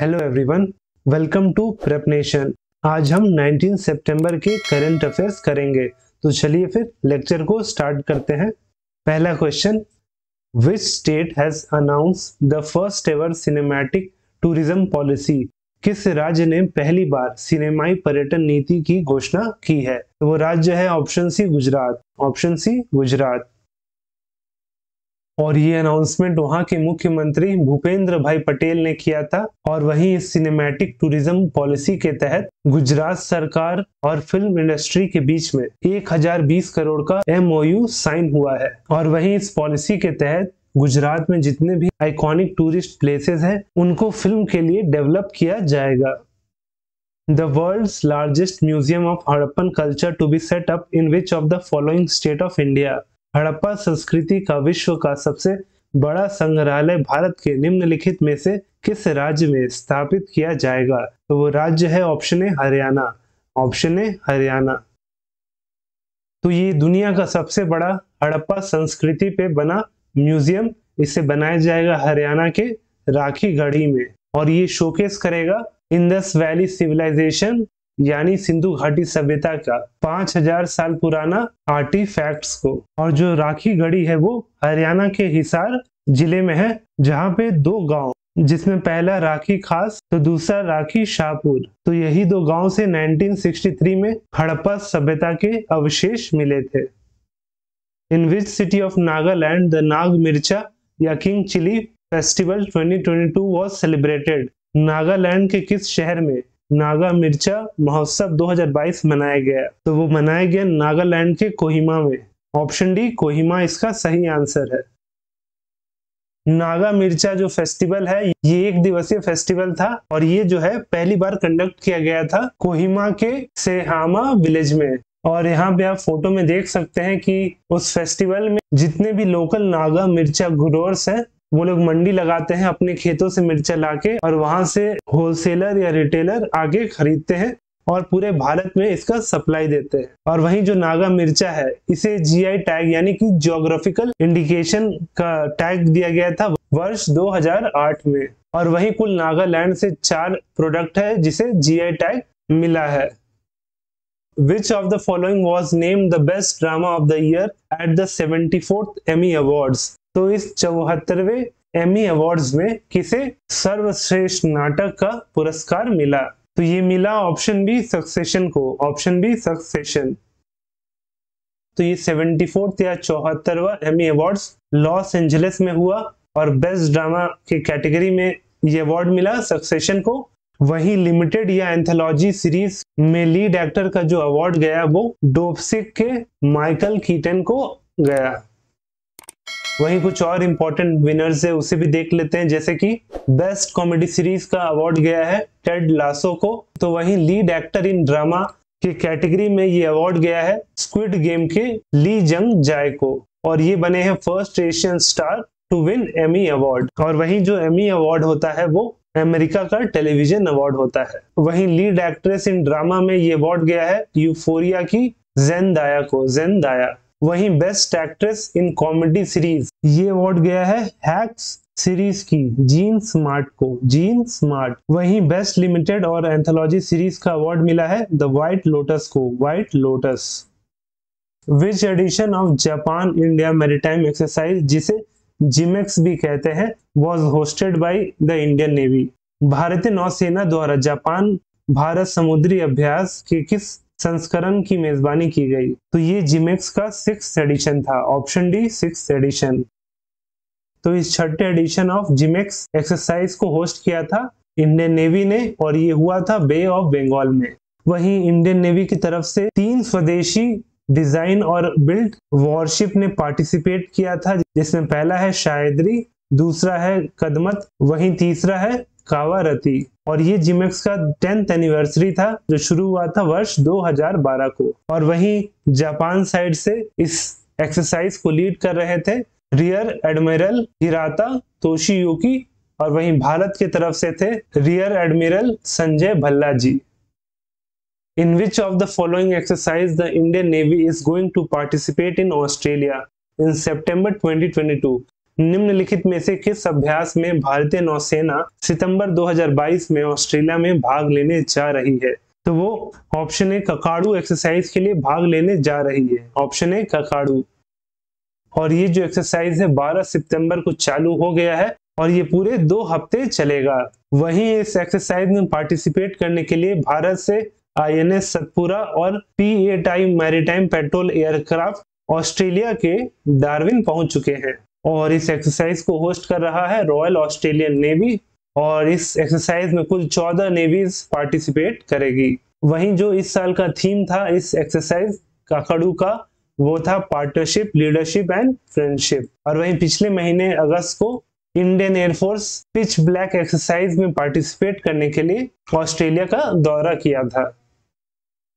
Hello everyone welcome to prep nation आज हम 19 सितंबर के करंट अफेयर्स करेंगे। तो चलिए फिर लेक्चर को स्टार्ट करते हैं। पहला question which state has announce the first ever cinematic tourism policy किस राज्य ने पहली बार सिनेमाई पर्यटन नीति की घोषणा की है? तो वो राज्य है option C Gujarat. Option C Gujarat. और ये अनाउंसमेंट वहाँ के मुख्यमंत्री भूपेंद्र भाई पटेल ने किया था और वहीं इस सिनेमैटिक टूरिज़्म पॉलिसी के तहत गुजरात सरकार और फ़िल्म इंडस्ट्री के बीच में 1020 करोड़ का एमओयू साइन हुआ है। और वहीं इस पॉलिसी के तहत गुजरात में जितने भी आइकॉनिक टूरिस्ट प्लेसेस हैं, उनको फ़िल्म के लिए डेवलप किया जाएगा। The world's largest museum of Harappan culture to be set up in which of the following state of India Harappa संस्कृति का विश्व का सबसे बड़ा संग्रहालय भारत के निम्नलिखित में से किस राज्य में स्थापित किया जाएगा? तो वो राज्य है option A Haryana. Option A Haryana. तो ये दुनिया का सबसे बड़ा हड़प्पा संस्कृति पे बना म्यूज़ियम। इसे बनाया जाएगा हरियाणा के राखी गढ़ी में। और ये शोकेस करेगा इंदस वैली सिविलाइजेशन यानी सिंधु घाटी सभ्यता का 5000 साल पुराना आर्टिफैक्ट्स को। और जो राखी गढ़ी है वो हरियाणा के हिसार ज़िले में है, जहाँ पे दो गाँव। जिसमें पहला राखी खास तो दूसरा राखी शाहपुर। तो यही दो गाँव से 1963 में हड़प्पा सभ्यता के अवशेष मिले थे। In which city of Nagaland the Naga Mircha या king chili festival 2022 was celebrated Nagaland के किस शहर में? नागा मिर्चा महोत्सव 2022 मनाया गया। तो वो मनाया गया नागालैंड के कोहिमा में। ऑप्शन डी, कोहिमा, इसका सही आंसर है। नागा मिर्चा जो फेस्टिवल है, ये एक दिवसीय फेस्टिवल था और ये जो है, पहली बार कंडक्ट किया गया था कोहिमा के सेहामा विलेज में। और यहाँ पे आप फ़ोटो में देख सकते हैं कि उस फेस्टिवल में जितने भी लोकल नागा मिर्चा ग्रोअर्स हैं वो लोग मंडी लगाते हैं अपने खेतों से मिर्चा लाके और वहाँ से होलसेलर या रिटेलर आगे खरीदते हैं और पूरे भारत में इसका सप्लाई देते हैं। और वहीं जो नागा मिर्चा है, इसे जीआई टैग यानी कि जियोग्राफिकल इंडिकेशन का टैग दिया गया था वर्ष 2008 में। और वहीं कुल नागालैंड से चार प्रोडक्ट है जिसे जीआई टैग मिला है। Which of the following was named the best drama of the year at the 74th Emmy Awards? तो इस चौहत्तरवे एमी अवार्ड्स में किसे सर्वश्रेष्ठ नाटक का पुरस्कार मिला? तो ये मिला ऑप्शन बी सक्सेशन को। ऑप्शन बी सक्सेशन तो ये सेवेंटी फोर्थ या चौहत्तरवा एमी अवार्ड्स लॉस एंजलिस में हुआ और बेस्ट ड्रामा के कैटेगरी में ये अवार्ड मिला सक्सेशन को। वही लिमिटेड या एंथोलॉजी सीरीज़ में लीड एक्टर का जो अवार्ड गया वो डोपसिक के माइकल कीटन को गया। वहीं कुछ और इम्पोर्टेंट विनर्स है, उसे भी देख लेते हैं, जैसे कि बेस्ट कॉमेडी सीरीज़ का अवार्ड गया है टेड लासो को। तो वहीं लीड एक्टर इन ड्रामा की कैटेगरी में ये अवार्ड गया है स्क्विड गेम के ली जंग जाय को। और ये बने हैं first Asian star to win Emmy award और वहीं जो एमी अवार्ड होता है, वो अमेरिका का टेलीविज़न अवार्ड होता है। वहीं लीड एक्ट्रेस इन ड्रामा में ये अवार्ड गया है यूफोरिया की जेन दाया को। जेन दाया वहीं best actress in comedy series ये अवार्ड गया है हैक्स सीरीज़ की जीन स्मार्ट को जीन स्मार्ट वहीं बेस्ट लिमिटेड और एंथोलॉजी सीरीज़ का अवार्ड मिला है द व्हाइट लोटस को White Lotus which edition of Japan India maritime exercise जिसे जिमेक्स भी कहते हैं was hosted by the Indian navy भारतीय नौसेना द्वारा जापान भारत समुद्री अभ्यास के किस संस्करण की मेजबानी की गई। तो ये जिमेक्स का सिक्स एडिशन था ऑप्शन डी सिक्स एडिशन तो इस छठे एडिशन ऑफ़ जिमेक्स एक्सरसाइज को होस्ट किया था इंडियन नेवी ने, और ये हुआ था बे ऑफ़ बंगाल में। वहीं इंडियन नेवी की तरफ़ से तीन स्वदेशी डिज़ाइन और बिल्ड वॉरशिप ने पार्टिसिपेट किया था, जिसमें पहला है शायदरी दूसरा है कदमत वहीं तीसरा है कावारती और ये जिमेक्स का टेंथ एनिवर्सरी था, जो शुरू हुआ था वर्ष 2012 को। और वहीं जापान साइड से इस एक्सरसाइज को लीड कर रहे थे रियर एडमिरल हिराता तोशियुकी और वहीं भारत की तरफ़ से थे rear admiral Sanjay Bhalla ji in which of the following exercise the Indian navy is going to participate in Australia in September 2022 निम्नलिखित में से किस अभ्यास में भारतीय नौसेना सितंबर 2022 में ऑस्ट्रेलिया में भाग लेने जा रही है? तो वो ऑप्शन ए ककाड़ू एक्सरसाइज के लिए भाग लेने जा रही है। Option A Kakadu. और ये जो एक्सरसाइज है 12 सितंबर को चालू हो गया है और ये पूरे दो हफ़्ते चलेगा। वहीं इस एक्सरसाइज में पार्टिसिपेट करने के लिए भारत से आईएनएस सतपुरा और P A time patrol aircraft Australia के डार्विन पहुँच चुके हैं। और इस एक्सरसाइज को होस्ट कर रहा है रॉयल ऑस्ट्रेलियन नेवी और इस एक्सरसाइज में कुल चौदह नेवीज पार्टिसिपेट करेगी। वहीं जो इस साल का थीम था, इस एक्सरसाइज काकड़ू का, वो था पार्टनरशिप लीडरशिप एंड फ्रेंडशिप और वहीं पिछले महीने अगस्त को Indian air force pitch black exercise में पार्टिसिपेट करने के लिए ऑस्ट्रेलिया का दौरा किया था।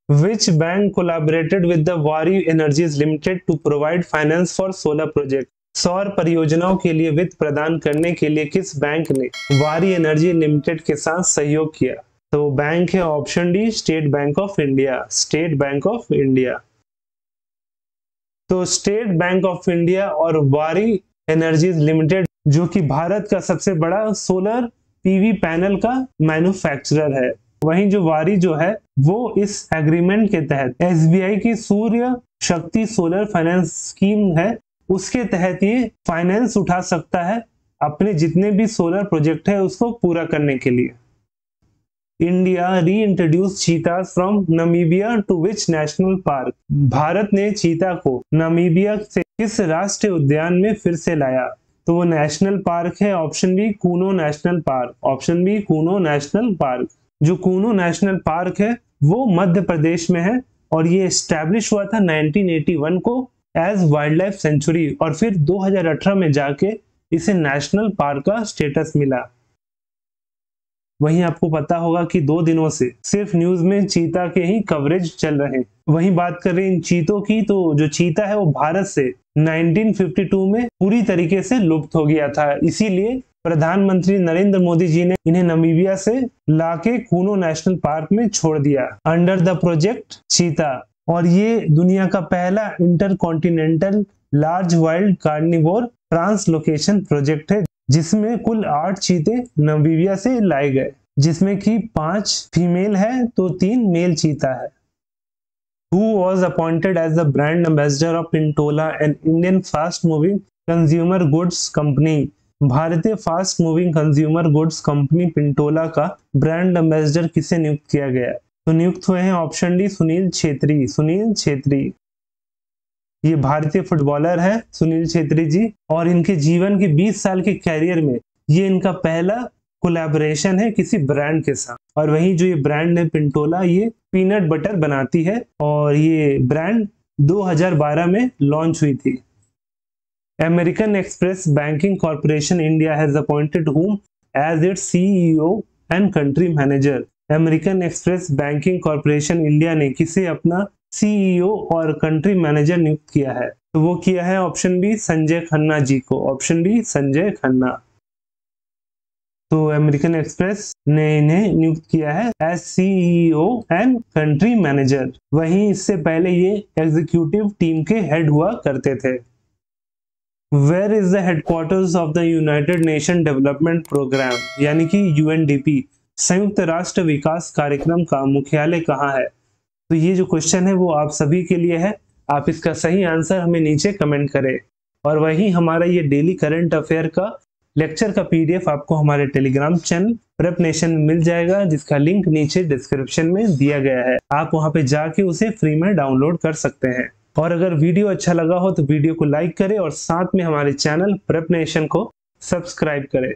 Which bank collaborated with the Wari Energies Limited to provide finance for solar project? सौर परियोजनाओं के लिए वित्त प्रदान करने के लिए किस बैंक ने वारी एनर्जी लिमिटेड के साथ सहयोग किया? तो बैंक है option D, State Bank of India. State Bank of India. तो स्टेट बैंक ऑफ़ इंडिया और वारी एनर्जीज लिमिटेड, जो कि भारत का सबसे बड़ा सोलर पीवी पैनल का मैन्युफैक्चरर है। वहीं जो वारी जो है, वो इस एग्रीमेंट के तहत एसबीआई की सूर्य शक्ति सोलर फाइनेंस स्कीम है। उसके तहत ये फाइनेंस उठा सकता है अपने जितने भी सोलर प्रोजेक्ट है उसको पूरा करने के लिए। India re introduce cheetah from Namibia to which national park Bharat ने चीता को नमीबिया से किस राष्ट्रीय उद्यान में फिर से लाया? तो वो नेशनल पार्क है option B Kuno national park option B Kuno national park जो कूनो नेशनल पार्क है, वो मध्य प्रदेश में है और ये स्टैब्लिश हुआ था 1981 को एज वाइल्ड लाइफ सेंचुरी और फिर 2018 में जाके इसे नेशनल पार्क का स्टेटस मिला। वहीं आपको पता होगा कि दो दिनों से सिर्फ़ न्यूज़ में चीता के ही कवरेज चल रहे हैं। वहीं बात कर इन चीतों की तो जो चीता है वो भारत से 1952 में पूरी तरीके से लुप्त हो गया था। इसीलिए प्रधानमंत्री नरेंद्र मोदी जी ने इन्हें नमीबिया से लाके कूनो नेशनल पार्क में छोड़ दिया। अंडर द प्रोजेक्ट चीता। और ये दुनिया का पहला intercontinental large wild carnivore translocation project है जिसमें कुल आठ चीते नमीबिया से लाए गए जिसमें कि पाँच फीमेल है तो तीन मेल चीता है who was appointed as the brand ambassador of Pintola, an Indian fast moving consumer goods company. भारतीय fast moving consumer goods company Pintola का ब्रांड एम्बेसडर किसे नियुक्त किया गया तो नियुक्त हुए हैं ऑप्शन डी सुनील छेत्री। सुनील छेत्री। ये भारतीय फुटबॉलर है, सुनील छेत्री जी, और इनके जीवन के 20 साल के कैरियर में ये इनका पहला कोलैबोरेशन है किसी ब्रांड के साथ। और वही जो ये ब्रांड है पिंटोला, ये पीनट बटर बनाती है, और ये ब्रांड 2012 में लॉन्च हुई थी। American Express banking corporation India has appointed whom as its CEO and country manager. American Express banking corporation India ने किसे अपना सीईओ e और कंट्री मैनेजर नियुक्त किया है? तो वो किया है ऑप्शन बी संजय खन्ना जी को। Option B Sanjay Khanna. तो अमेरिकन एक्सप्रेस ने इन्हें नियुक्त किया है as CEO and country manager वहीं इससे पहले ये एग्जीक्यूटिव टीम के हेड हुआ करते थे। Where is the headquarters of the United Nation development programme यानी कि यूएनडीपी संयुक्त राष्ट्र विकास कार्यक्रम का मुख्यालय कहाँ है? तो ये जो क्वेश्चन है वो आप सभी के लिए है। आप इसका सही आंसर हमें नीचे कमेंट करें। और वही हमारा ये डेली करंट अफेयर का लेक्चर का पीडीएफ आपको हमारे टेलीग्राम चैनल प्रेप नेशन मिल जाएगा, जिसका लिंक नीचे डिस्क्रिप्शन में दिया गया है। आप वहाँ पे जाके उसे फ्री में डाउनलोड कर सकते हैं। और अगर वीडियो अच्छा लगा हो तो वीडियो को लाइक करें और साथ में हमारे चैनल प्रेप नेशन को सब्सक्राइब करें।